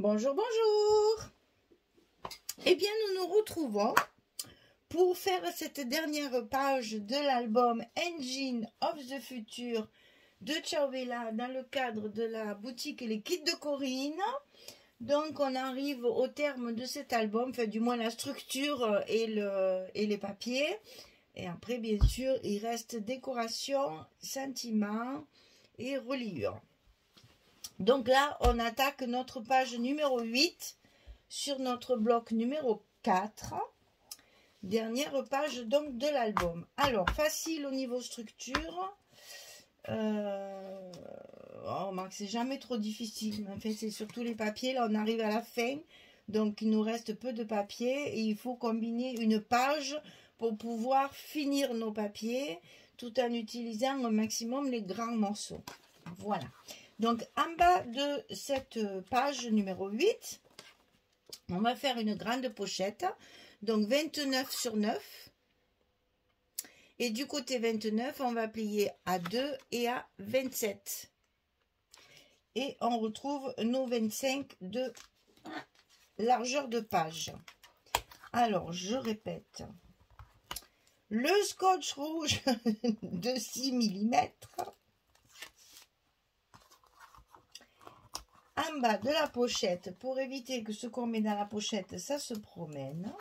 Bonjour, bonjour. Eh bien, nous nous retrouvons pour faire cette dernière page de l'album Engine of the Future de Ciao dans le cadre de la boutique Les Kits de Corinne. Donc, on arrive au terme de cet album, enfin, du moins la structure et, le, et les papiers. Et après, bien sûr, il reste décoration, sentiment et reliure. Donc là, on attaque notre page numéro 8 sur notre bloc numéro 4. Dernière page donc de l'album. Alors, facile au niveau structure. Euh, oh, c'est jamais trop difficile. En fait, c'est surtout les papiers. Là, on arrive à la fin. Donc, il nous reste peu de papier. Et il faut combiner une page pour pouvoir finir nos papiers tout en utilisant au maximum les grands morceaux. Voilà. Donc, en bas de cette page numéro 8, on va faire une grande pochette. Donc, 29 sur 9. Et du côté 29, on va plier à 2 et à 27. Et on retrouve nos 25 de largeur de page. Alors, je répète. Le scotch rouge de 6 mm en bas de la pochette pour éviter que ce qu'on met dans la pochette, ça se promène.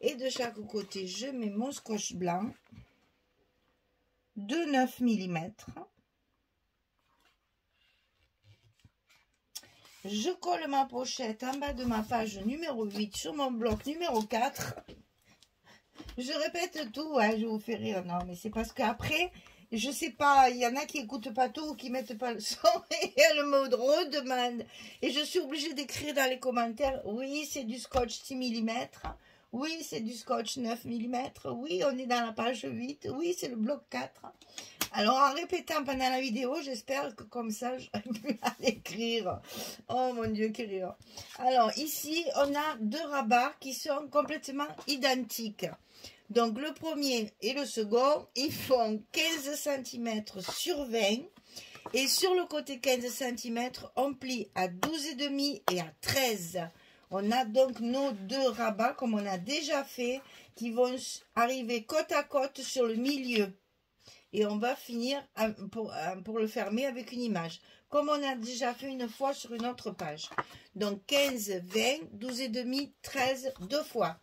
Et de chaque côté, je mets mon scotch blanc de 9 mm. Je colle ma pochette en bas de ma page numéro 8 sur mon bloc numéro 4. Je répète tout, hein, je vous fais rire. Non, mais c'est parce qu'après, je sais pas, il y en a qui écoutent pas tout, qui mettent pas le son, et elle me redemande. Et je suis obligée d'écrire dans les commentaires, oui, c'est du scotch 6 mm, oui, c'est du scotch 9 mm, oui, on est dans la page 8, oui, c'est le bloc 4. Alors, en répétant pendant la vidéo, j'espère que comme ça, j'aurai pu l'écrire. Oh mon Dieu, quel rire. Alors, ici, on a deux rabats qui sont complètement identiques. Donc, le premier et le second, ils font 15 cm sur 20. Et sur le côté 15 cm, on plie à 12,5 et à 13. On a donc nos deux rabats, comme on a déjà fait, qui vont arriver côte à côte sur le milieu. Et on va finir pour, pour le fermer avec une image, comme on a déjà fait une fois sur une autre page. Donc 15, 20, 12,5, 13, deux fois.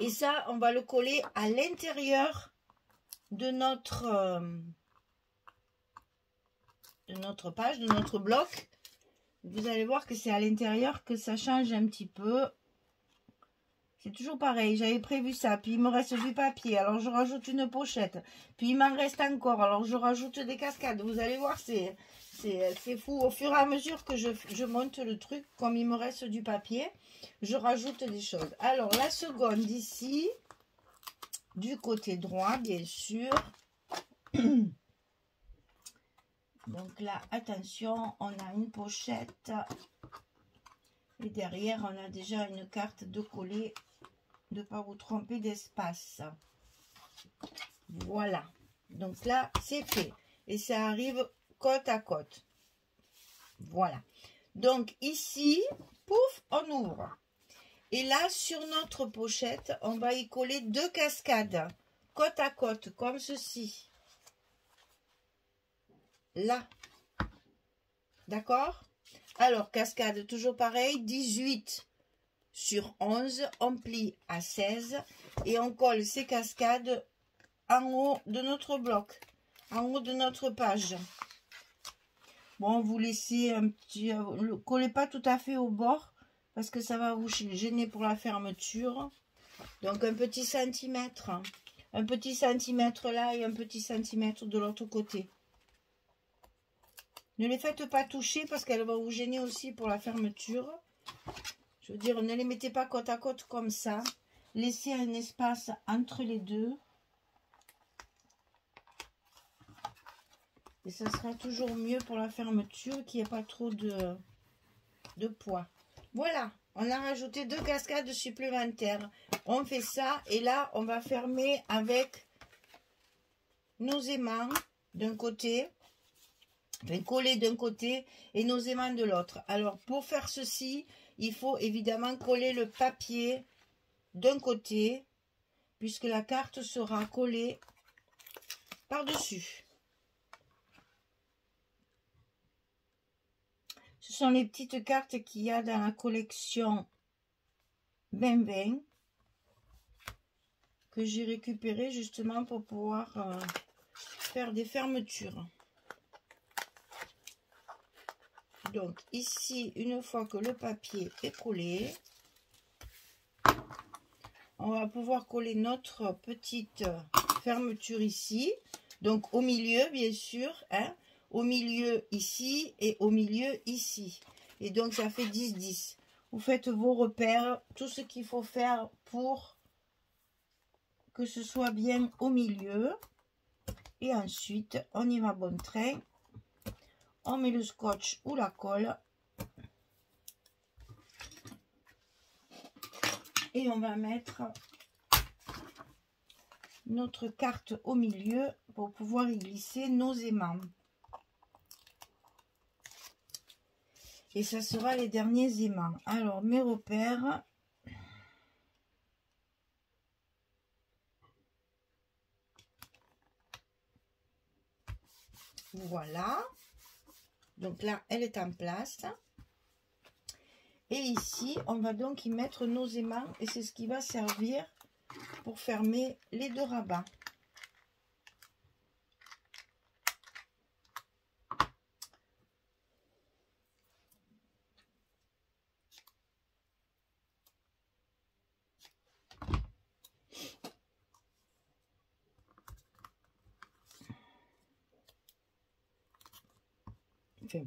Et ça, on va le coller à l'intérieur de notre, euh, de notre page, de notre bloc. Vous allez voir que c'est à l'intérieur que ça change un petit peu. C'est toujours pareil, j'avais prévu ça, puis il me reste du papier, alors je rajoute une pochette, puis il m'en reste encore, alors je rajoute des cascades. Vous allez voir, c'est c'est fou. Au fur et à mesure que je, monte le truc, comme il me reste du papier, je rajoute des choses. Alors, la seconde ici, du côté droit, bien sûr. Donc là, attention, on a une pochette. Et derrière, on a déjà une carte de coller, de ne pas vous tromper d'espace. Voilà. Donc là, c'est fait. Et ça arrive côte à côte. Voilà. Donc ici, pouf, on ouvre. Et là, sur notre pochette, on va y coller deux cascades, côte à côte, comme ceci. Là. D'accord? Alors, cascade, toujours pareil, 18 sur 11, on plie à 16 et on colle ces cascades en haut de notre bloc, en haut de notre page. Bon, vous laissez un petit... Euh, le collez pas tout à fait au bord parce que ça va vous gêner pour la fermeture. Donc un petit centimètre. Un petit centimètre là et un petit centimètre de l'autre côté. Ne les faites pas toucher parce qu'elles vont vous gêner aussi pour la fermeture. Je veux dire, ne les mettez pas côte à côte comme ça. Laissez un espace entre les deux. Et ça sera toujours mieux pour la fermeture, qu'il n'y ait pas trop de, de poids. Voilà, on a rajouté deux cascades supplémentaires. On fait ça et là, on va fermer avec nos aimants d'un côté coller d'un côté et nos aimants de l'autre. Alors, pour faire ceci, il faut évidemment coller le papier d'un côté, puisque la carte sera collée par-dessus. Ce les petites cartes qu'il y a dans la collection 2020 que j'ai récupéré justement pour pouvoir euh, faire des fermetures. Donc ici, une fois que le papier est collé, on va pouvoir coller notre petite fermeture ici. Donc au milieu, bien sûr, hein, au milieu ici et au milieu ici. Et donc ça fait 10-10. Vous faites vos repères, tout ce qu'il faut faire pour que ce soit bien au milieu. Et ensuite, on y va bon train on met le scotch ou la colle et on va mettre notre carte au milieu pour pouvoir y glisser nos aimants. Et ça sera les derniers aimants. Alors, mes repères. Voilà. Donc là, elle est en place. Et ici, on va donc y mettre nos aimants et c'est ce qui va servir pour fermer les deux rabats.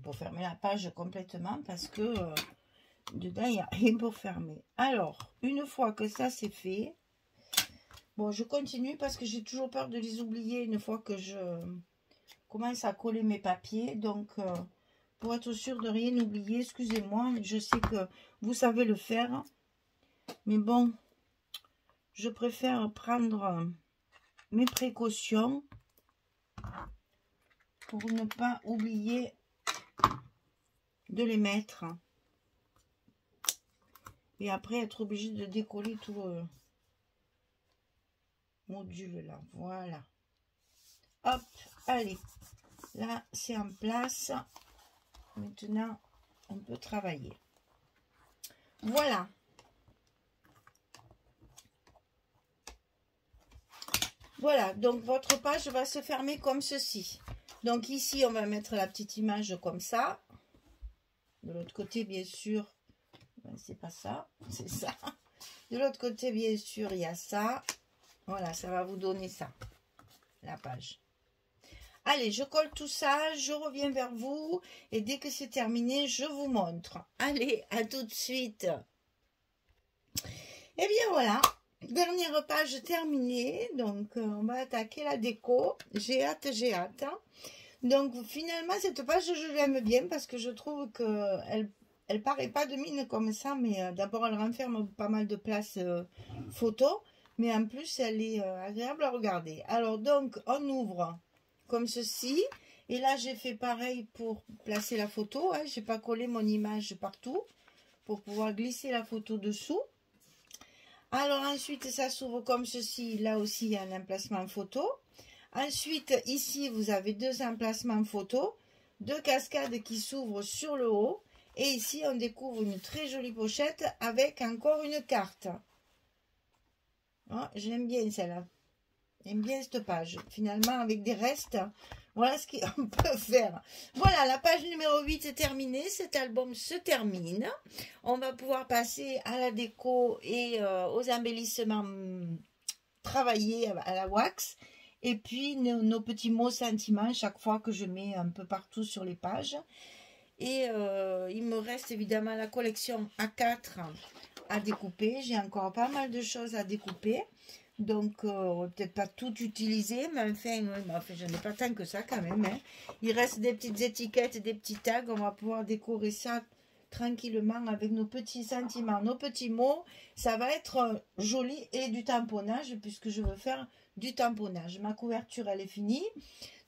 Pour fermer la page complètement parce que euh, dedans, il n'y a rien pour fermer. Alors, une fois que ça c'est fait, bon, je continue parce que j'ai toujours peur de les oublier une fois que je commence à coller mes papiers. Donc, euh, pour être sûr de rien oublier, excusez-moi, je sais que vous savez le faire. Mais bon, je préfère prendre mes précautions pour ne pas oublier de les mettre. Et après, être obligé de décoller tout le module là. Voilà. Hop, allez. Là, c'est en place. Maintenant, on peut travailler. Voilà. Voilà, donc votre page va se fermer comme ceci. Donc ici, on va mettre la petite image comme ça. De l'autre côté, bien sûr, ben, c'est pas ça, c'est ça. De l'autre côté, bien sûr, il y a ça. Voilà, ça va vous donner ça, la page. Allez, je colle tout ça, je reviens vers vous. Et dès que c'est terminé, je vous montre. Allez, à tout de suite. Et eh bien voilà, dernière page terminée. Donc, euh, on va attaquer la déco. J'ai hâte, j'ai hâte. Donc finalement, cette page, je l'aime bien parce que je trouve qu'elle elle paraît pas de mine comme ça, mais euh, d'abord, elle renferme pas mal de place euh, photo, mais en plus, elle est euh, agréable à regarder. Alors donc, on ouvre comme ceci, et là, j'ai fait pareil pour placer la photo. Hein. Je n'ai pas collé mon image partout pour pouvoir glisser la photo dessous. Alors ensuite, ça s'ouvre comme ceci. Là aussi, il y a un emplacement photo. Ensuite, ici, vous avez deux emplacements photo, deux cascades qui s'ouvrent sur le haut. Et ici, on découvre une très jolie pochette avec encore une carte. Oh, J'aime bien celle-là. J'aime bien cette page. Finalement, avec des restes, voilà ce qu'on peut faire. Voilà, la page numéro 8 est terminée. Cet album se termine. On va pouvoir passer à la déco et euh, aux embellissements travaillés à la wax. Et puis nos, petits mots sentiments chaque fois que je mets un peu partout sur les pages. Et euh, il me reste évidemment la collection A4 à découper. J'ai encore pas mal de choses à découper. Donc, euh, peut-être pas tout utiliser, mais enfin, je n'ai pas tant que ça quand même. Hein. Il reste des petites étiquettes, des petits tags. On va pouvoir décorer ça tranquillement avec nos petits sentiments, nos petits mots. Ça va être euh, joli et du tamponnage puisque je veux faire du tamponnage. Ma couverture, elle est finie.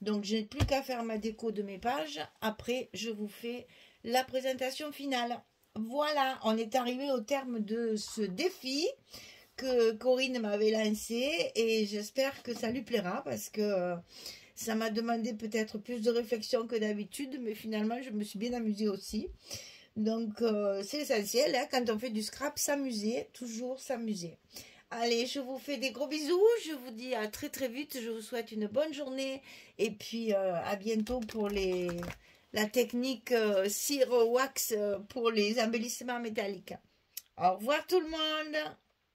Donc, je n'ai plus qu'à faire ma déco de mes pages. Après, je vous fais la présentation finale. Voilà, on est arrivé au terme de ce défi que Corinne m'avait lancé et j'espère que ça lui plaira parce que ça m'a demandé peut-être plus de réflexion que d'habitude, mais finalement je me suis bien amusée aussi. Donc euh, c'est essentiel, hein, quand on fait du scrap, s'amuser, toujours s'amuser. Allez, je vous fais des gros bisous, je vous dis à très très vite, je vous souhaite une bonne journée. Et puis euh, à bientôt pour les la technique cire wax pour les embellissements métalliques. Au revoir tout le monde